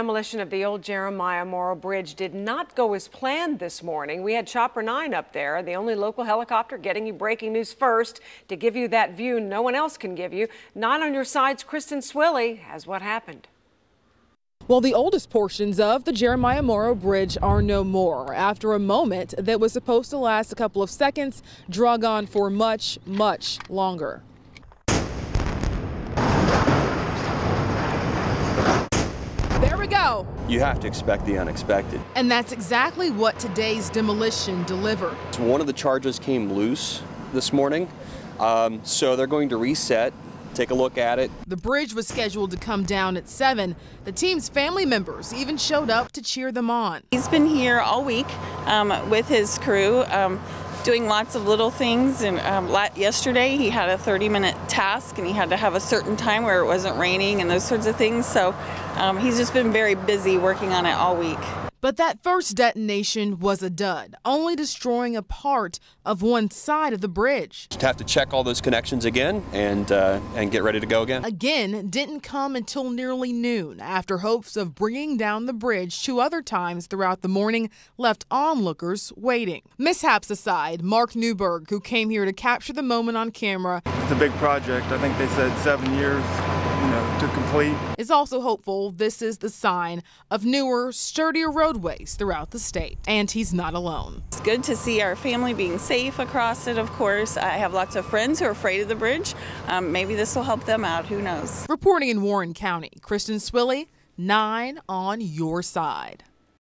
Demolition of the old Jeremiah Morrow Bridge did not go as planned this morning. We had Chopper 9 up there, the only local helicopter getting you breaking news first to give you that view no one else can give you. Not on your sides, Kristen Swilly has what happened. Well, the oldest portions of the Jeremiah Morrow Bridge are no more after a moment that was supposed to last a couple of seconds drug on for much, much longer. There we go. You have to expect the unexpected. And that's exactly what today's demolition delivered. So one of the charges came loose this morning, um, so they're going to reset. Take a look at it. The bridge was scheduled to come down at 7. The team's family members even showed up to cheer them on. He's been here all week um, with his crew. Um, doing lots of little things. And um, yesterday he had a 30 minute task and he had to have a certain time where it wasn't raining and those sorts of things. So um, he's just been very busy working on it all week. But that first detonation was a dud, only destroying a part of one side of the bridge. Just have to check all those connections again and uh, and get ready to go again. Again, didn't come until nearly noon after hopes of bringing down the bridge two other times throughout the morning left onlookers waiting. Mishaps aside, Mark Newberg, who came here to capture the moment on camera, it's a big project. I think they said seven years you know, to complete. Is also hopeful this is the sign of newer, sturdier roadways throughout the state. And he's not alone. It's good to see our family being safe across it, of course. I have lots of friends who are afraid of the bridge. Um, maybe this will help them out. Who knows? Reporting in Warren County, Kristen Swilly, 9 on your side.